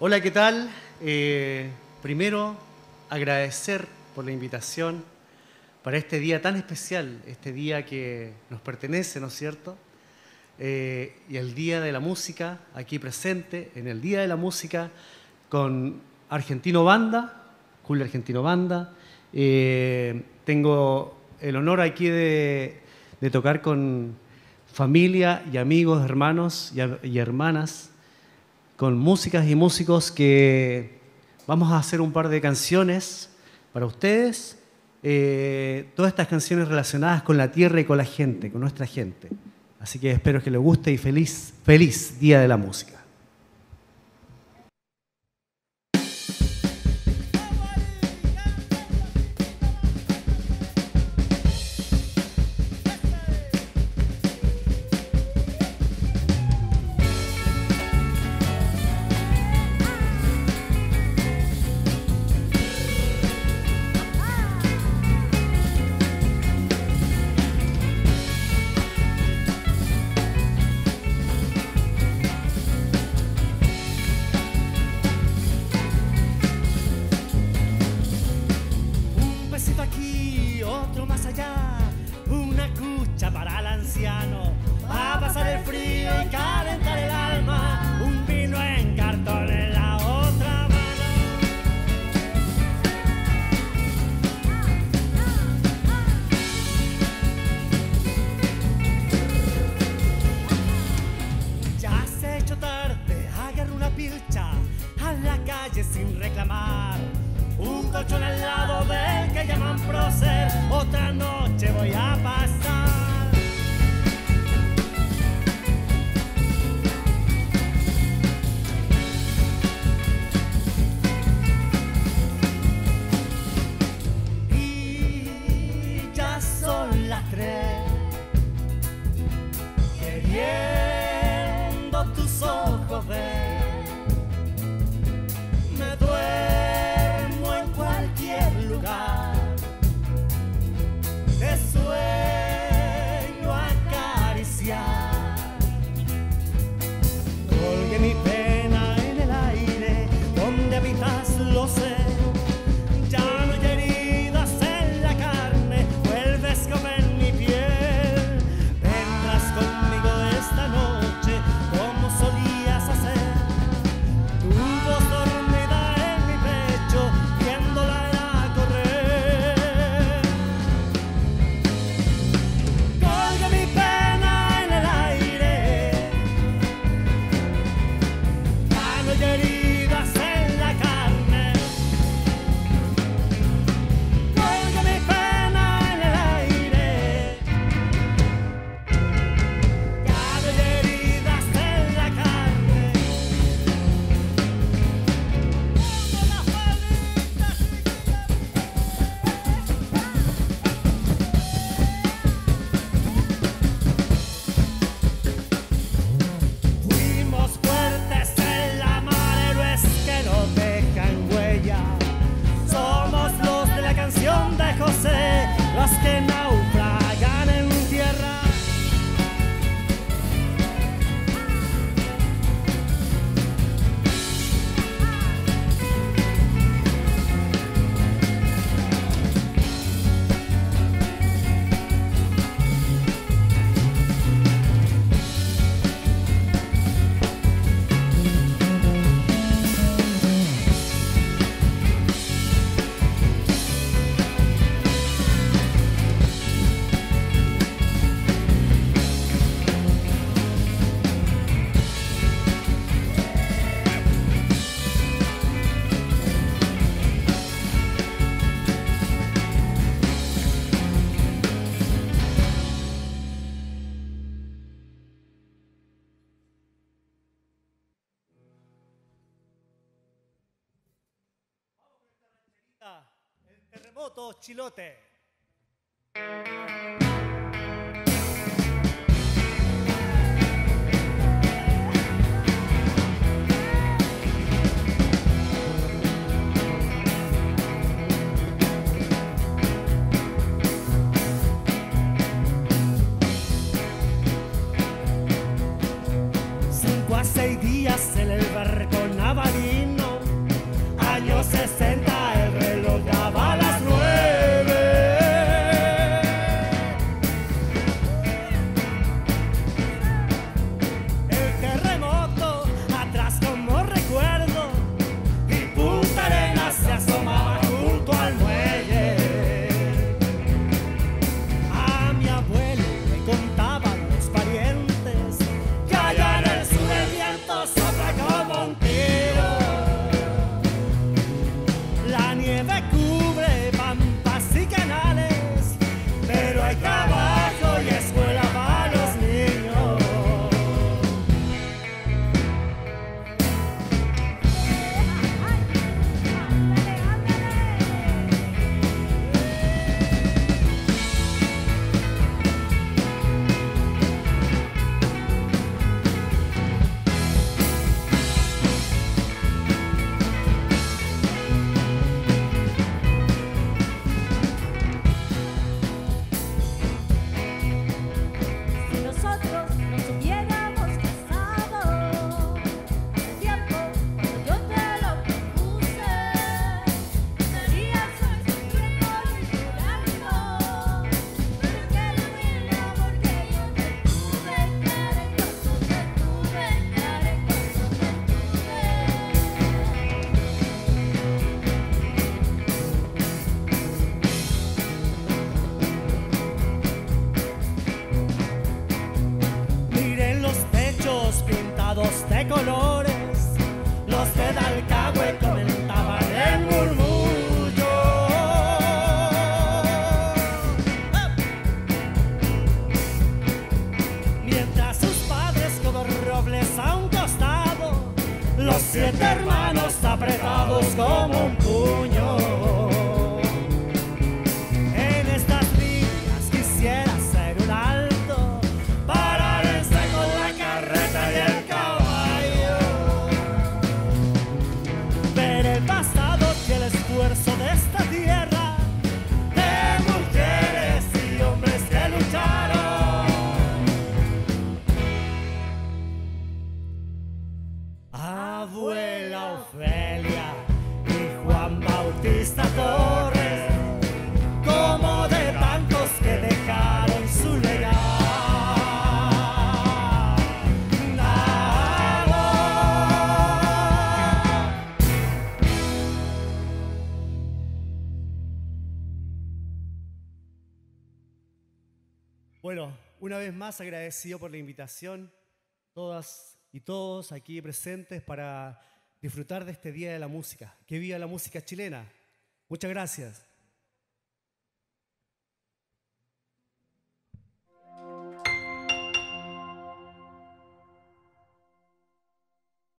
Hola, ¿qué tal? Eh, primero, agradecer por la invitación para este día tan especial, este día que nos pertenece, ¿no es cierto? Eh, y el Día de la Música, aquí presente, en el Día de la Música, con Argentino Banda, Julio Argentino Banda. Eh, tengo el honor aquí de, tocar con familia y amigos, hermanos y hermanas con músicas y músicos que vamos a hacer un par de canciones para ustedes. Eh, todas estas canciones relacionadas con la tierra y con la gente, con nuestra gente. Así que espero que les guste y feliz, feliz Día de la Música. Chilote. Cinco a seis días en el barco navalín colores, los de Dalcahue comentaban el murmullo. Mientras sus padres como robles a un costado, los siete hermanos apretados como un Abuela Ofelia y Juan Bautista Torres, como de tantos que dejaron su legado. Bueno, una vez más agradecido por la invitación, todas y todos aquí presentes para disfrutar de este Día de la Música. Que viva la música chilena. Muchas gracias.